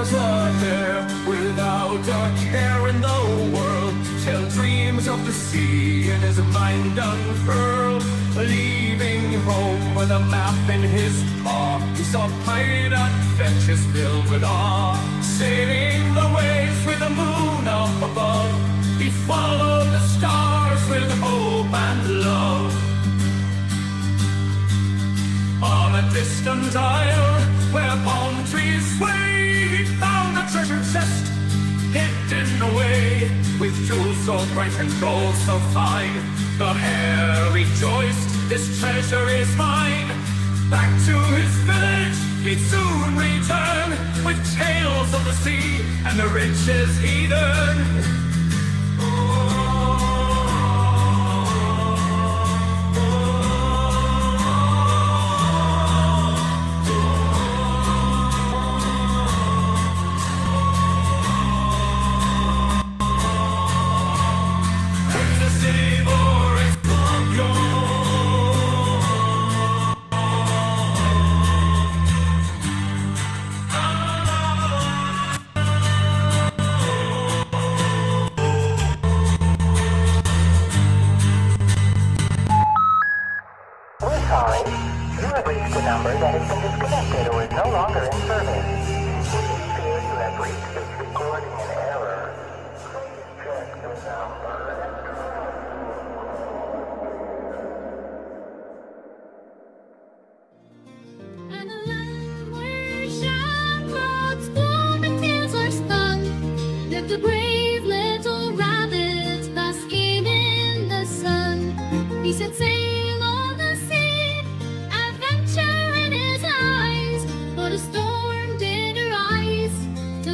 was there without a care in the world. Till dreams of the sea in his mind unfurled. Leaving home with a map in his paw, he saw pirate adventures filled with awe. Sailing the waves with the moon up above, he followed the stars with hope and love. On a distant isle where palm trees sway, chest hidden away with jewels so bright and gold so fine. The hare rejoiced, this treasure is mine. Back to his village he'd soon return with tales of the sea and the riches he'd earned.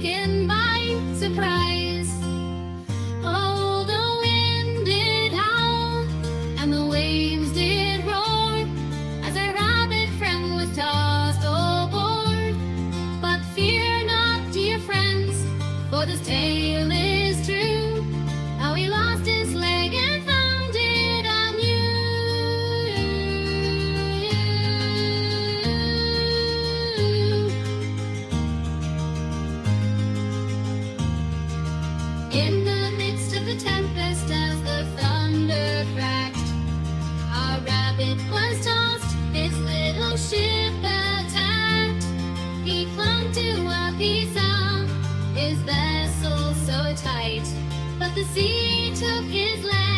Him by surprise. Ship attacked. He clung to a piece of his vessel so tight, but the sea took his leg.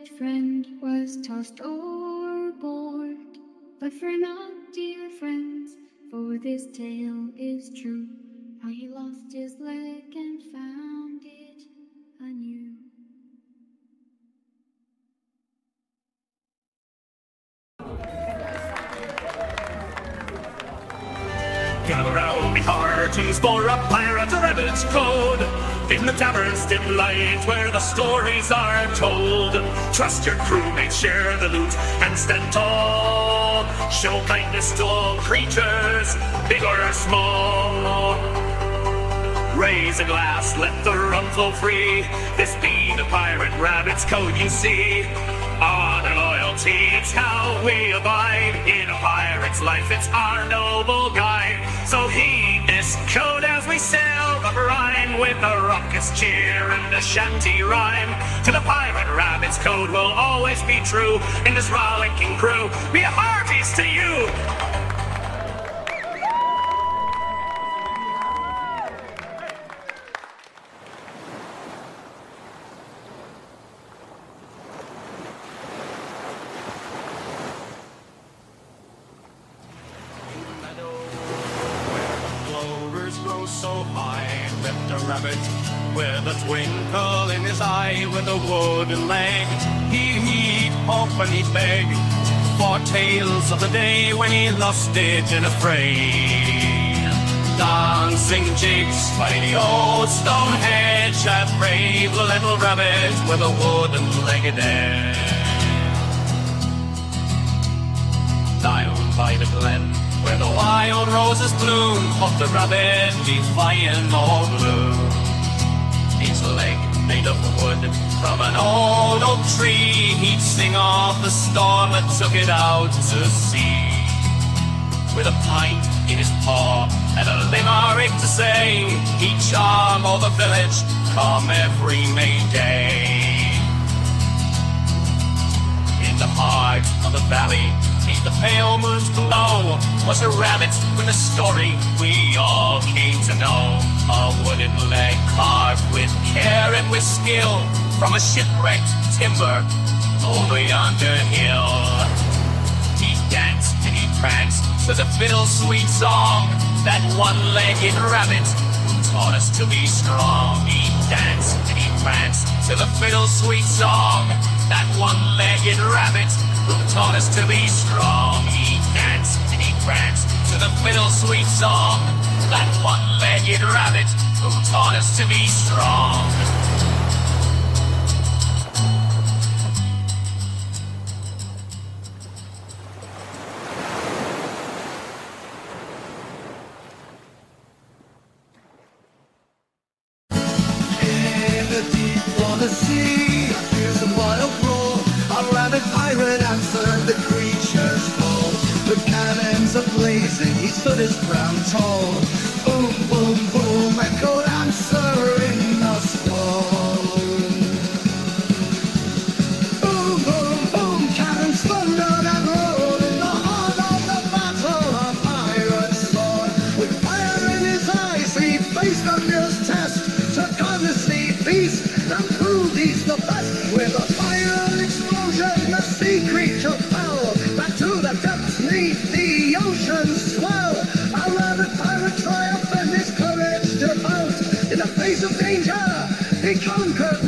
Rabbit friend was tossed overboard. But fear not, dear friends, for this tale is true. How he lost his leg and found it anew. Gather round me hearties for a code. In the tavern's dim light where the stories are told. Trust your crewmates, share the loot, and stand tall. Show kindness to all creatures, big or small. Raise a glass, let the rum flow free. This be the pirate rabbit's code you see. Honor, loyalty, it's how we abide. In a pirate's life, it's our noble guide. So heed this code as we sail the brine with a raucous cheer and a shanty rhyme. To the pirate rabbit's code will always be true. In this rollicking crew, be hearties to you. He'd beg for tales of the day when he lost it in a fray. Dancing jigs by the old stone hedge, a brave little rabbit with a wooden legged head. Down by the glen where the wild roses bloom, of the rabbit defying all gloom. Made of wood from an old oak tree, he'd sing off the storm that took it out to sea. With a pint in his paw and a limerick to say, he'd charm all the village come every May Day. In the heart of the valley, the pale moon's glow, was a rabbit with a story we all came to know. A wooden leg carved with care and with skill from a shipwrecked timber over yonder hill. He danced and he pranced to the fiddle sweet song, that one-legged rabbit who taught us to be strong. He danced and he pranced to the fiddle sweet song, that one-legged rabbit taught us to be strong. He danced and he pranced to the fiddle sweet song, that one-legged rabbit who taught us to be strong. He conquered,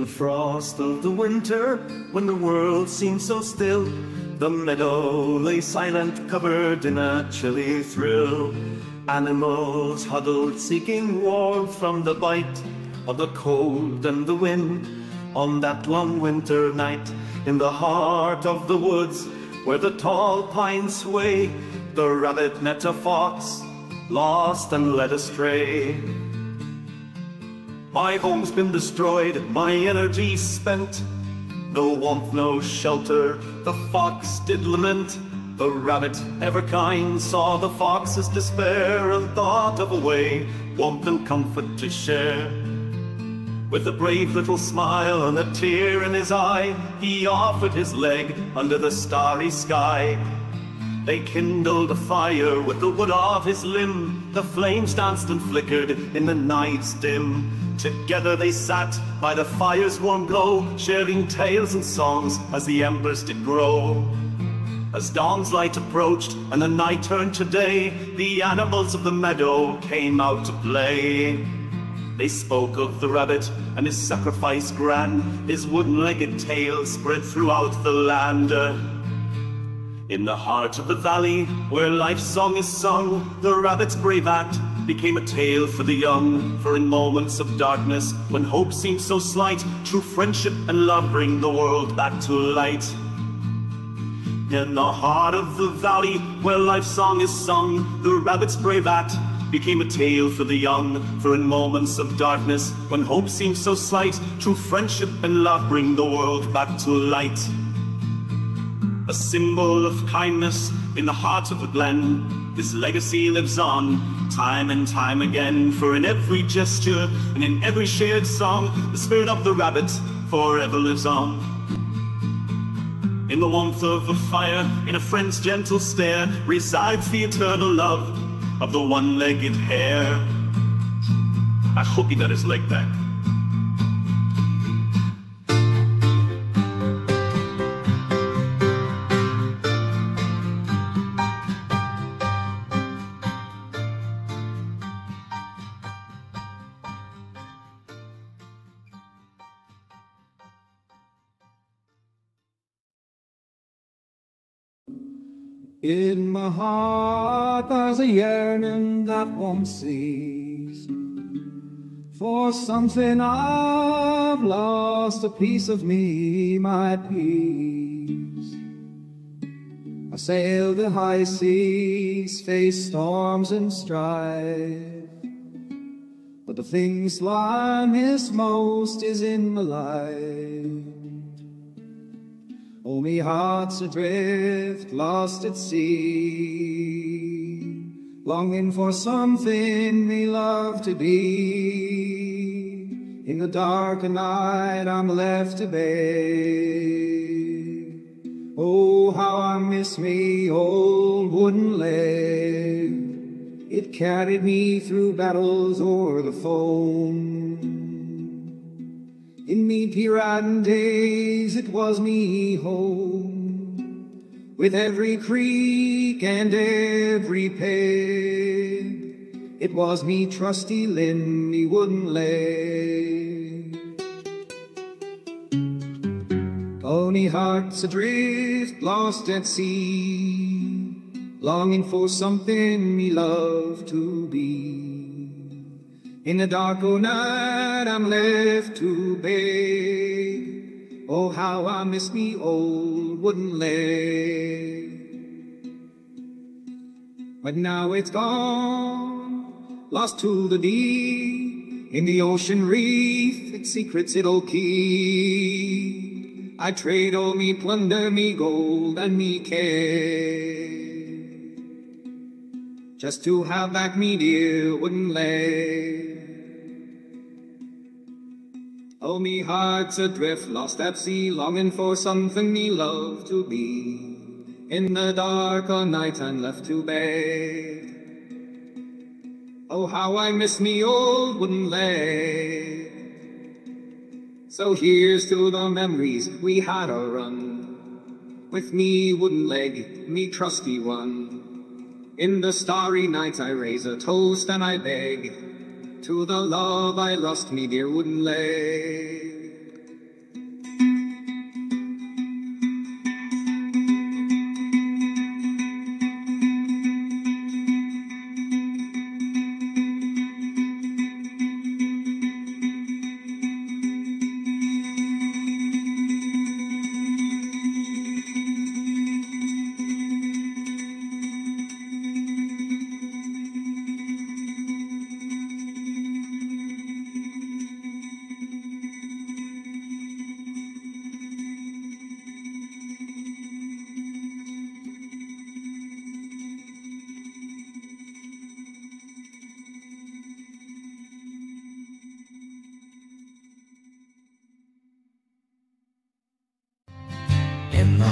the frost of the winter, when the world seemed so still, the meadow lay silent, covered in a chilly thrill. Animals huddled, seeking warmth from the bite of the cold and the wind. On that long winter night, in the heart of the woods, where the tall pines sway, the rabbit met a fox, lost and led astray. My home's been destroyed, my energy spent. No warmth, no shelter, the fox did lament. The rabbit, ever kind, saw the fox's despair and thought of a way, warmth and comfort to share. With a brave little smile and a tear in his eye, he offered his leg under the starry sky. They kindled a fire with the wood of his limb. The flames danced and flickered in the night's dim. Together they sat by the fire's warm glow, sharing tales and songs as the embers did grow. As dawn's light approached and the night turned to day, the animals of the meadow came out to play. They spoke of the rabbit and his sacrifice grand, his wooden-legged tale spread throughout the land. In the heart of the valley, where life's song is sung, the rabbit's brave act became a tale for the young. For in moments of darkness, when hope seems so slight, true friendship and love bring the world back to light. In the heart of the valley, where life's song is sung, the rabbit's brave act became a tale for the young. For in moments of darkness, when hope seems so slight, true friendship and love bring the world back to light a symbol of kindness in the heart of the glen. This legacy lives on, time and time again, for in every gesture and in every shared song, the spirit of the rabbit forever lives on. In the warmth of a fire, in a friend's gentle stare, resides the eternal love of the one-legged hare. I hope he got his leg back. In my heart there's a yearning that won't cease. For something I've lost, a piece of me, my peace I sail the high seas, face storms and strife. But the things I miss most is in my life Oh, me heart's adrift, lost at sea, longing for something me love to be. In the dark night, I'm left to beg. Oh, how I miss me old wooden leg. It carried me through battles o'er the foam. In me pirating days it was me home, with every creak and every peg. It was me trusty Lynn, me wooden leg. Pony hearts adrift, lost at sea, longing for something me love to be. In the dark o' night I'm left to beg. Oh, how I miss me old wooden leg. But now it's gone, lost to the deep. In the ocean reef, its secrets it'll keep. I trade all me plunder, me gold, and me care. Just to have back me dear wooden leg. Oh, me heart's adrift, lost at sea, longing for something me love to be. In the dark o' night I'm left to beg. Oh, how I miss me old wooden leg. So here's to the memories we had a run. With me wooden leg, me trusty one. In the starry night I raise a toast and I beg to the love I lost me dear wooden leg.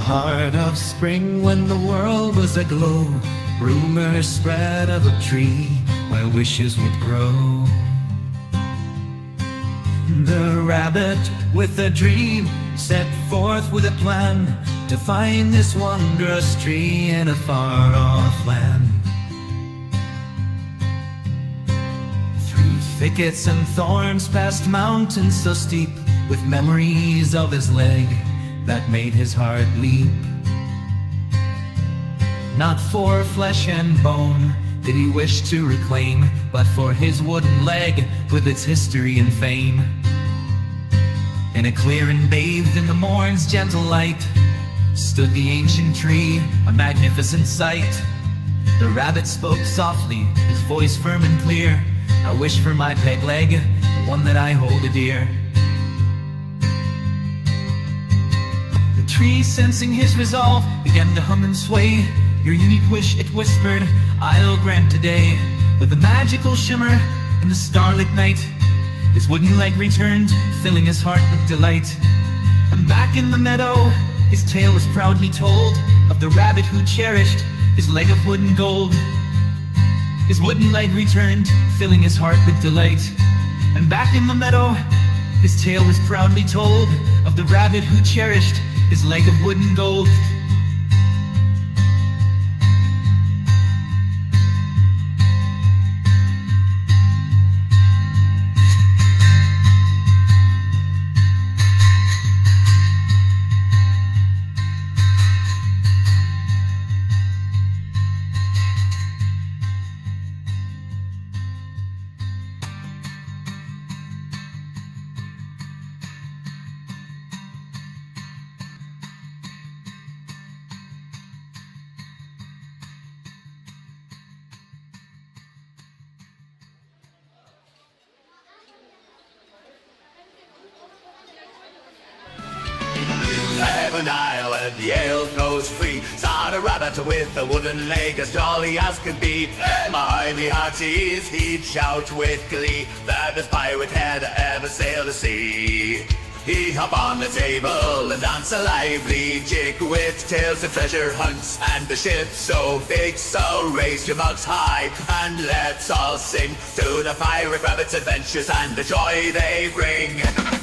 Heart of spring, when the world was aglow, rumors spread of a tree where wishes would grow. The rabbit with a dream set forth with a plan to find this wondrous tree in a far off land. Through thickets and thorns, past mountains so steep, with memories of his leg that made his heart leap. Not for flesh and bone did he wish to reclaim, but for his wooden leg with its history and fame. In a clearing bathed in the morn's gentle light, stood the ancient tree, a magnificent sight. The rabbit spoke softly, his voice firm and clear. I wish for my peg leg, the one that I hold dear. Tree, sensing his resolve, began to hum and sway. Your unique wish, it whispered, I'll grant today. With a magical shimmer in the starlit night, his wooden leg returned, filling his heart with delight. And back in the meadow, his tale was proudly told of the rabbit who cherished his leg of wooden gold. His wooden leg returned, filling his heart with delight. And back in the meadow, his tale was proudly told of the rabbit who cherished his leg of wooden gold. With a wooden leg as jolly as could be. My me hearties, he'd shout with glee. The best pirate had ever sailed the sea. He hop on the table and dance a lively jig with tales of treasure hunts and the ship so big. So raise your mugs high and let's all sing to the pirate rabbit's adventures and the joy they bring.